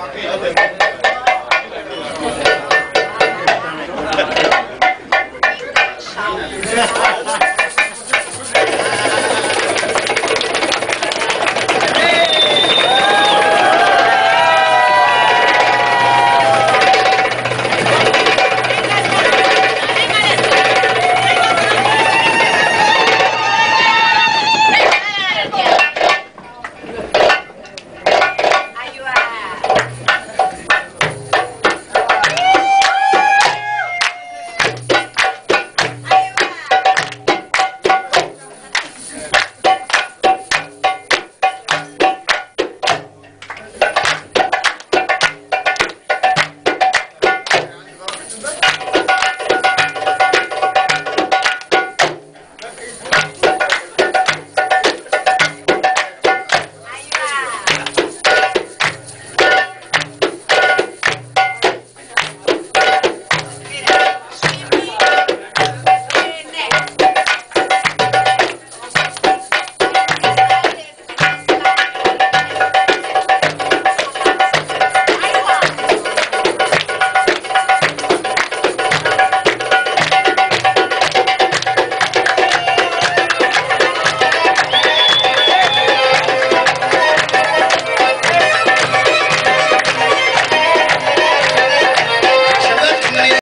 Okay.